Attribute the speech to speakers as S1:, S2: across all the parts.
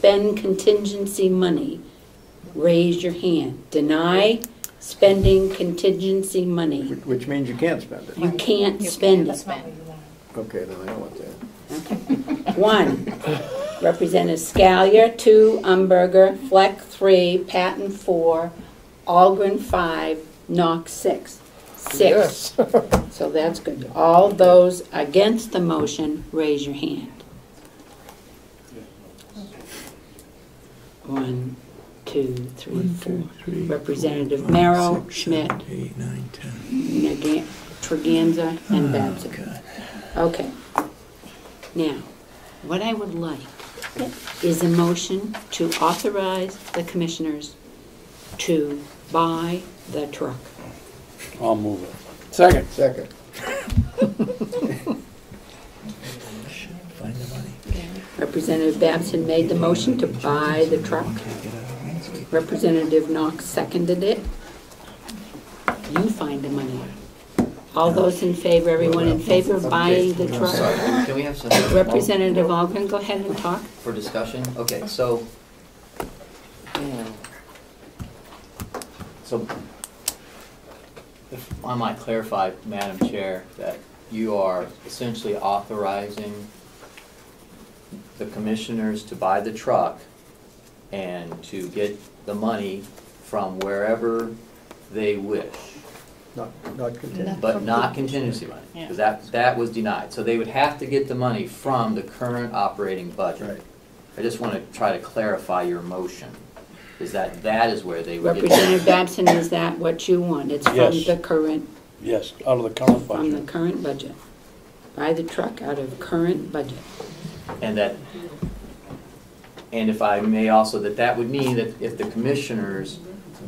S1: spend contingency money, raise your hand. Deny spending contingency money.
S2: Which- Which means you can't spend it.
S1: You can't spend it.
S2: Okay, then I don't want that.
S1: One, Representative Scalia, two, Umberger, Fleck, three, Patten, four, Ahlgren, five, Knox, six. Six. Yes. So that's good. All those against the motion, raise your hand. One, two, three, four. Representative Merrow, Schmidt,
S3: Eight, nine, ten.
S1: Naga- Tregenza, and
S3: Oh,
S1: Babson.
S3: God.
S1: Okay. Now, what I would like is a motion to authorize the commissioners to buy the truck.
S4: I'll move it.
S5: Second.
S2: Second.
S3: Find the money.
S1: Representative Babson made the motion to buy the truck.
S3: Get out of landscape.
S1: Representative Knox seconded it. You find the money. All those in favor, everyone in favor of buying the truck?
S6: Sorry, can we have some?
S1: Representative Ahlgren, go ahead and talk.
S6: For discussion? Okay, so. So, if I might clarify, Madam Chair, that you are essentially authorizing the commissioners to buy the truck and to get the money from wherever they wish.
S2: Not, not contingent.
S6: But not contingency money, because that, that was denied. So they would have to get the money from the current operating budget.
S2: Right.
S6: I just want to try to clarify your motion, is that that is where they would get. the-
S1: Representative Babson, is that what you want? It's from
S4: Yes.
S1: the current,
S4: Yes, out of the current budget.
S1: from the
S4: budget.
S1: current budget. Buy the truck out of current budget.
S6: And that, and if I may also, that that would mean that if the commissioners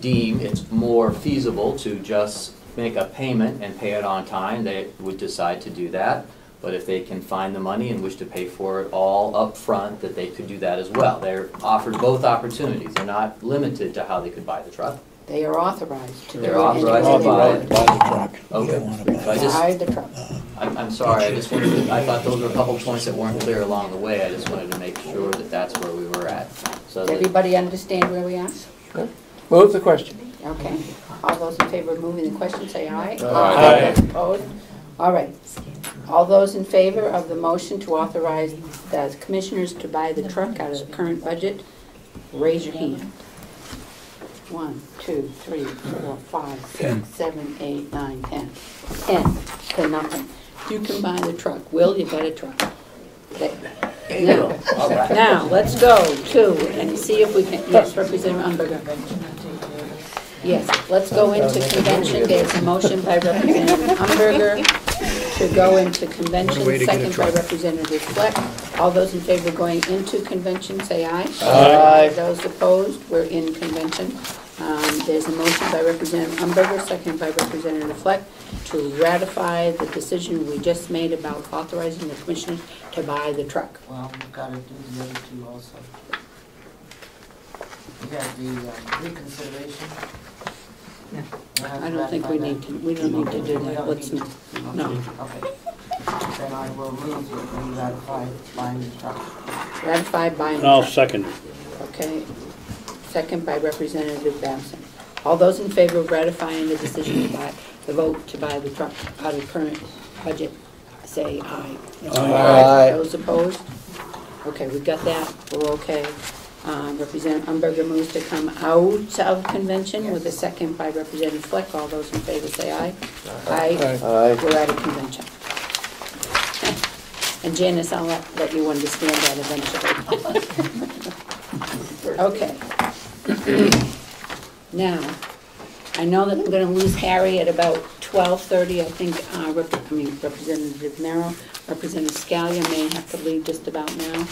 S6: deem it's more feasible to just make a payment and pay it on time, they would decide to do that. But if they can find the money and wish to pay for it all up front, that they could do that as well. They're offered both opportunities. They're not limited to how they could buy the truck.
S1: They are authorized to.
S6: They're authorized to buy it.
S4: Buy the truck.
S6: Okay.
S3: Buy
S6: So I just,
S1: Buy the truck.
S6: I'm, I'm sorry, I just wanted to, I thought those were a couple points that weren't clear along the way. I just wanted to make sure that that's where we were at. So
S1: Does
S6: that,
S1: everybody understand where we are?
S5: Move the question.
S1: Okay. All those in favor of moving the question, say aye.
S5: Aye.
S1: Opposed? All right. All those in favor of the motion to authorize the commissioners to buy the truck out of the current budget, raise your hand. One, two, three, four, five,
S3: Ten.
S1: six, seven, eight, nine, ten. Ten to nothing. You can buy the truck. Will, you got a truck. Okay. Now, now, let's go to, and see if we can, yes, Representative Umberger. Yes, let's go into convention. There's a motion by Representative Umberger to go into convention,
S3: way to get a
S1: second by
S3: truck.
S1: Representative Fleck. All those in favor of going into convention, say aye.
S5: Aye.
S1: Those opposed, we're in convention. Um, There's a motion by Representative Umberger, second by Representative Fleck, to ratify the decision we just made about authorizing the commissioners to buy the truck.
S7: Well, we've got to do the other two also. We got the um, reconsideration.
S1: I don't think we need to, we don't need to do that. Let's, not. no.
S7: Okay. Then I will move that we ratify buying the truck.
S1: Ratify buying
S4: And
S1: the
S4: I'll
S1: truck.
S4: second.
S1: Okay, second by Representative Babson. All those in favor of ratifying the decision to buy, the vote to buy the truck out of current budget, say aye.
S5: Aye.
S1: Those opposed? Okay, we got that, we're okay. Um, Representative Umberger moves to come out of convention with a second by Representative Fleck. All those in favor say aye. Aye.
S5: Aye.
S1: We're out of convention. And Janice, I'll let let you understand that eventually. Okay. Now, I know that I'm gonna lose Harry at about twelve-thirty, I think, uh, Rep- I mean Representative Merrow, Representative Scalia may have to leave just about now.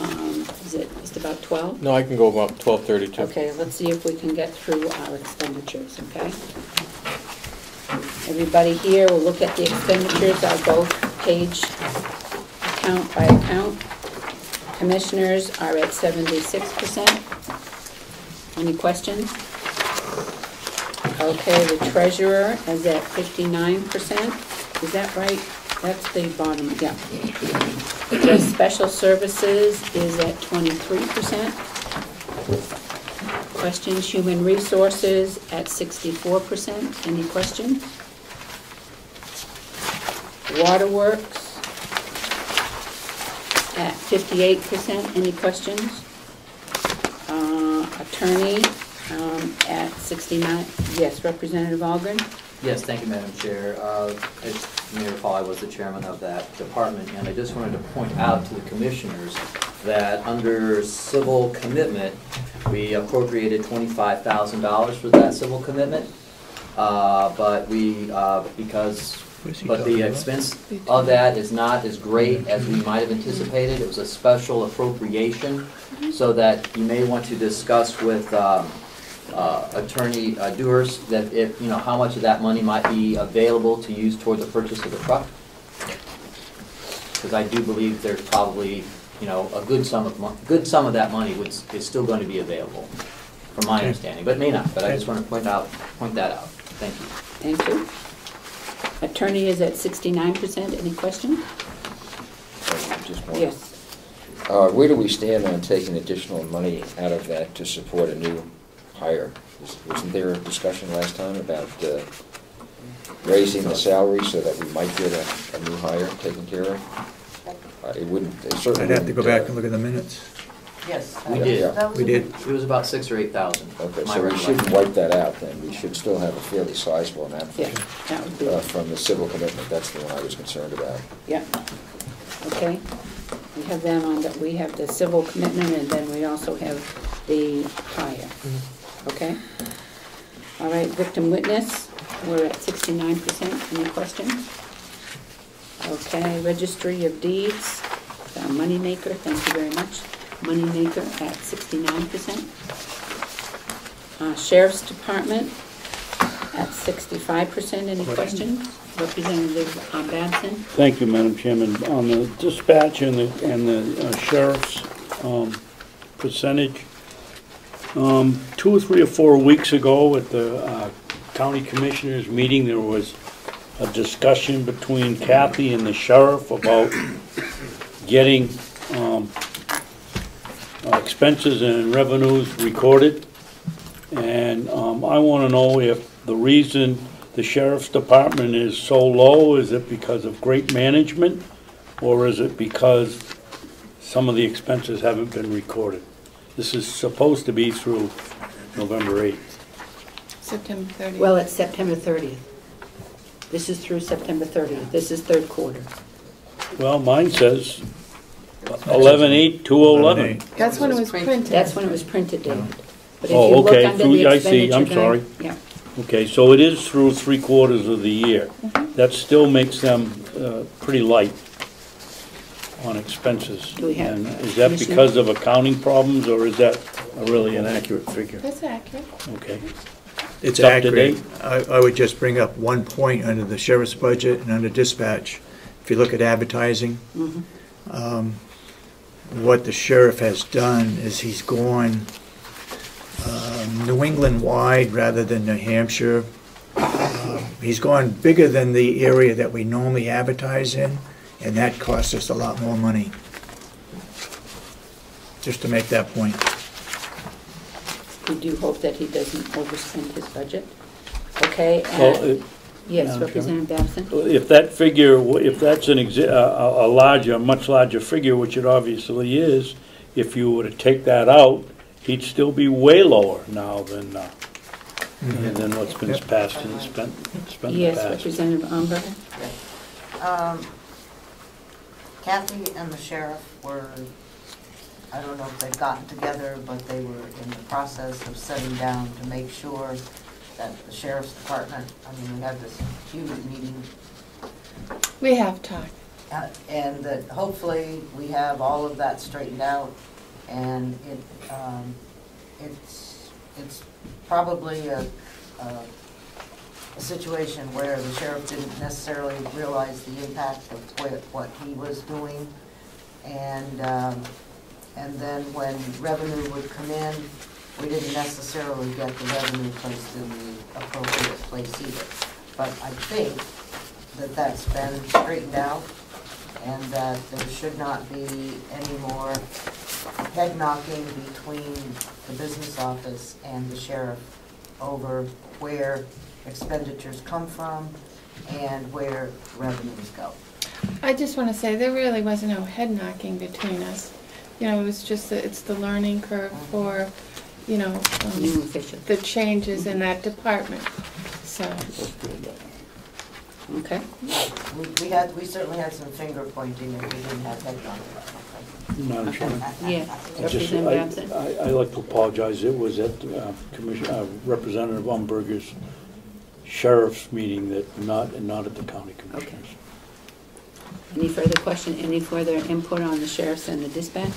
S1: Um, Is it just about twelve?
S5: No, I can go about twelve thirty too.
S1: Okay, let's see if we can get through our expenditures, okay? Everybody here, we'll look at the expenditures, I'll go page account by account. Commissioners are at seventy-six percent. Any questions? Okay, the treasurer is at fifty-nine percent, is that right? That's the bottom, yeah. The special services is at twenty-three percent. Questions, human resources at sixty-four percent. Any questions? Waterworks at fifty-eight percent. Any questions? Attorney um, at sixty-nine. Yes, Representative Ahlgren?
S6: Yes, thank you, Madam Chair. Uh, As you may recall, I was the chairman of that department, and I just wanted to point out to the commissioners that under civil commitment, we appropriated twenty-five thousand dollars for that civil commitment. Uh, But we, uh, because, but the expense of that is not as great as we might have anticipated. It was a special appropriation, so that you may want to discuss with um, uh, Attorney uh, Dewars, that if, you know, how much of that money might be available to use toward the purchase of the truck. Because I do believe there's probably, you know, a good sum of, good sum of that money would, is still going to be available, from my
S3: Okay.
S6: understanding, but may not, but I just want to point out, point that out. Thank you.
S1: Thank you. Attorney is at sixty-nine percent. Any questions?
S2: Just one.
S1: Yes.
S2: Uh, where do we stand on taking additional money out of that to support a new hire? Was- Wasn't there a discussion last time about uh, raising the salary so that we might get a, a new hire taken care of? Uh, It wouldn't, it certainly
S3: I'd have to go
S2: wouldn't,
S3: back
S2: uh,
S3: and look at the minutes.
S7: Yes.
S6: We did.
S7: that was
S3: We
S7: a-
S3: did.
S6: It was about six or eight thousand.
S2: Okay,
S6: my
S2: so we
S6: recollection.
S2: shouldn't wipe that out then. We should still have a fairly sizable amount
S1: Yeah, that would be,
S2: uh, from the civil commitment. That's the one I was concerned about.
S1: yeah. Okay. We have them on, the we have the civil commitment, and then we also have the hire. Okay? All right, victim witness, we're at sixty-nine percent. Any questions? Okay, registry of deeds, uh, moneymaker, thank you very much. Moneymaker at sixty-nine percent. Uh, Sheriff's Department at sixty-five percent. Any questions? Representative uh, Babson?
S4: Thank you, Madam Chairman. On the dispatch and the, and the uh, sheriff's, um, percentage, um, two or three or four weeks ago at the, uh, county commissioners meeting, there was a discussion between Kathy and the sheriff about getting, um, expenses and revenues recorded. And, um, I wanna know if the reason the sheriff's department is so low, is it because of great management? Or is it because some of the expenses haven't been recorded? This is supposed to be through November eighth.
S8: September 30th.
S1: Well, it's September thirtieth. This is through September thirtieth. This is third quarter.
S4: Well, mine says eleven eight, two oh eleven.
S8: That's when it was printed.
S1: That's when it was printed, David. But if
S4: Oh,
S1: you look
S4: okay,
S1: under
S4: through- I see, I'm
S1: expenditure
S4: sorry.
S1: guide- Yeah,
S4: Okay, so it is through three quarters of the year. That still makes them, uh, pretty light on expenses.
S1: Do we have
S4: And is that
S1: Commissioner?
S4: because of accounting problems, or is that a really an accurate figure?
S8: That's accurate.
S4: Okay.
S3: It's
S4: It's up to
S3: accurate.
S4: date.
S3: I, I would just bring up one point under the sheriff's budget and under dispatch. If you look at advertising,
S1: mhm.
S3: Um, what the sheriff has done is he's gone um, New England wide rather than New Hampshire. Um, He's gone bigger than the area that we normally advertise in, and that costs us a lot more money. Just to make that point.
S1: we do hope that he doesn't overspend his budget. Okay,
S4: Well, it-
S1: yes,
S4: Madam
S1: Representative Babson?
S4: If that figure, if that's an exi, a, a a larger, much larger figure, which it obviously is, if you were to take that out, he'd still be way lower now than, uh, than what's been
S3: Yep.
S4: passed and spent, spent in the
S1: Yes,
S4: past.
S1: Representative Umberger?
S7: Um, Kathy and the sheriff were, I don't know if they've gotten together, but they were in the process of sitting down to make sure that the sheriff's department, I mean, we had this huge meeting,
S8: We have talked.
S7: uh, and that hopefully we have all of that straightened out, and it, um, it's, it's probably a, a a situation where the sheriff didn't necessarily realize the impact of what, what he was doing. And, um, and then when revenue would come in, we didn't necessarily get the revenue placed in the appropriate place either. But I think that that's been straightened out and that there should not be any more head knocking between the business office and the sheriff over where expenditures come from and where revenues go.
S8: I just want to say, there really was no head knocking between us. You know, it was just, that it's the learning curve mm-hmm. for, you know,
S1: New
S8: um,
S1: official,
S8: the changes in that department. So,
S1: okay?
S7: We, we had, we certainly had some finger pointing if we didn't have head knocking.
S4: Madam Chairman.
S1: Yeah,
S4: I just-
S1: Representative
S4: I-
S1: Absent?
S4: I, I like to apologize, it was at uh, Commissioner, uh, Representative Umberger's sheriff's meeting that, not, and not at the county commissioners.
S1: Any further question, any further input on the sheriff's and the dispatch?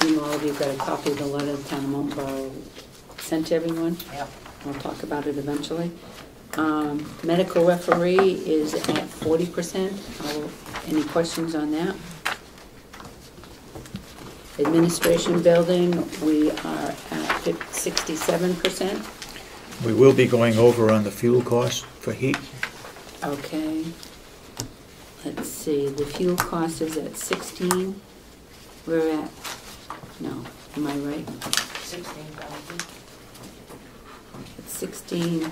S1: I assume all of you got a copy of the letter the town of Moultonborough sent to everyone?
S7: Yep.
S1: We'll talk about it eventually. Um, Medical referee is at forty percent. Any questions on that? Administration building, we are at sixty-seven percent.
S3: We will be going over on the fuel cost for heat.
S1: Okay. Let's see, the fuel cost is at sixteen. We're at, no, am I right?
S7: Sixteen thousand?
S1: It's sixteen.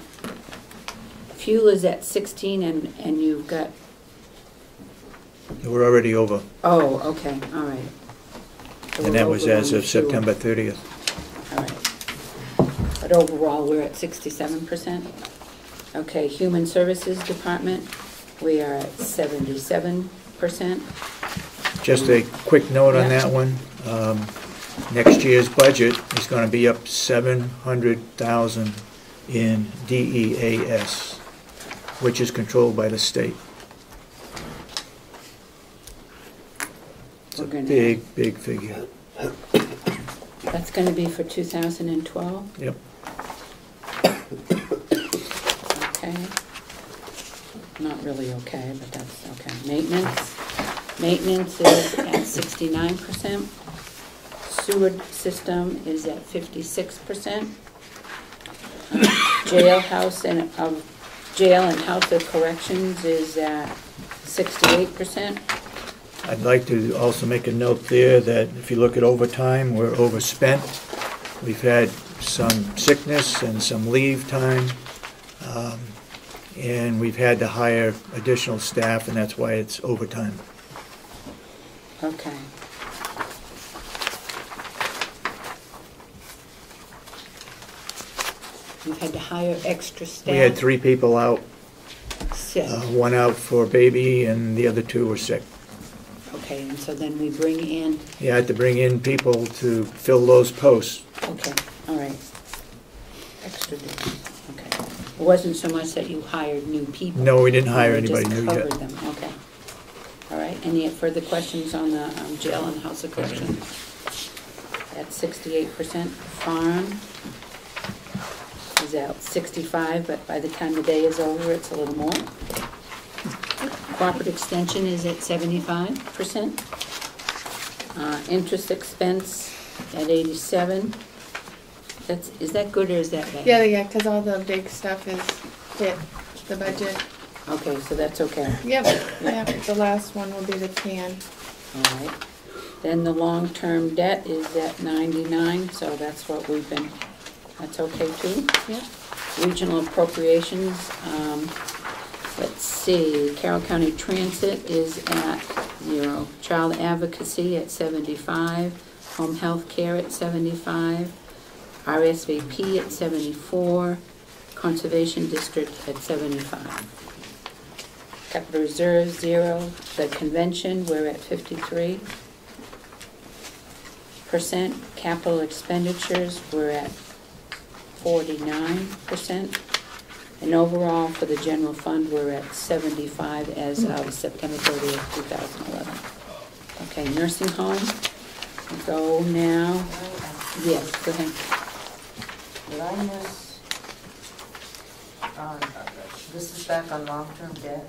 S1: Fuel is at sixteen and, and you've got,
S3: We're already over,
S1: oh, okay, all right. So
S3: and
S1: we're
S3: that was
S1: over
S3: as
S1: on
S3: of
S1: fuel.
S3: September 30th.
S1: All right. But overall, we're at sixty-seven percent. Okay, Human Services Department, we are at seventy-seven percent.
S3: Just a quick note on
S1: Yeah.
S3: that one. Um, Next year's budget is gonna be up 700,000 in DEAS, which is controlled by the state. It's a
S1: We're gonna-
S3: big, big figure.
S1: That's gonna be for two thousand and twelve?
S3: Yep.
S1: Okay. Not really okay, but that's okay. Maintenance, maintenance is at sixty-nine percent. Sewer system is at fifty-six percent. Jailhouse and, um, jail and house of corrections is at sixty-eight percent.
S3: I'd like to also make a note there that if you look at overtime, we're overspent. We've had some sickness and some leave time, um, and we've had to hire additional staff, and that's why it's overtime.
S1: Okay. You've had to hire extra staff?
S3: We had three people out,
S1: Sick.
S3: uh, one out for baby, and the other two were sick.
S1: Okay, and so then we bring in,
S3: You had to bring in people to fill those posts.
S1: okay, all right. Extra duties, okay. It wasn't so much that you hired new people.
S3: No, we didn't hire
S1: you
S3: anybody new yet.
S1: Just covered them, okay. All right, any further questions on the um, jail and house of Correction? At sixty-eight percent, farm is at sixty-five, but by the time the day is over, it's a little more. Corporate extension is at seventy-five percent. Uh, interest expense at eighty-seven. That's, is that good or is that bad?
S8: yeah, yeah, because all the big stuff is hit the budget.
S1: Okay, so that's okay.
S8: Yep, yep, the last one will be the tan.
S1: All right. Then the long-term debt is at ninety-nine, so that's what we've been, that's okay too.
S8: Yep.
S1: Regional appropriations, um, let's see, Carroll County Transit is at zero. Child advocacy at seventy-five, home health care at seventy-five, RSVP at seventy-four, conservation district at seventy-five. Capital reserve, zero. The convention, we're at fifty-three percent. Capital expenditures, we're at forty-nine percent. And overall, for the general fund, we're at seventy-five as of September thirtieth, two thousand eleven. Okay, nursing home, we go now, yes, go ahead.
S7: Did I miss, uh, this is back on long-term debt?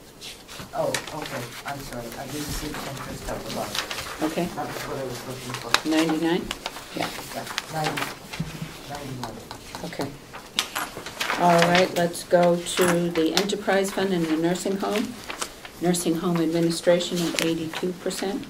S7: Oh, okay, I'm sorry, I didn't see the interest up above.
S1: Okay,
S7: That's what I was looking for.
S1: ninety-nine? Yeah,
S7: Yeah, ninety, ninety-one.
S1: Okay. All right, let's go to the enterprise fund and the nursing home. Nursing home administration at eighty-two percent.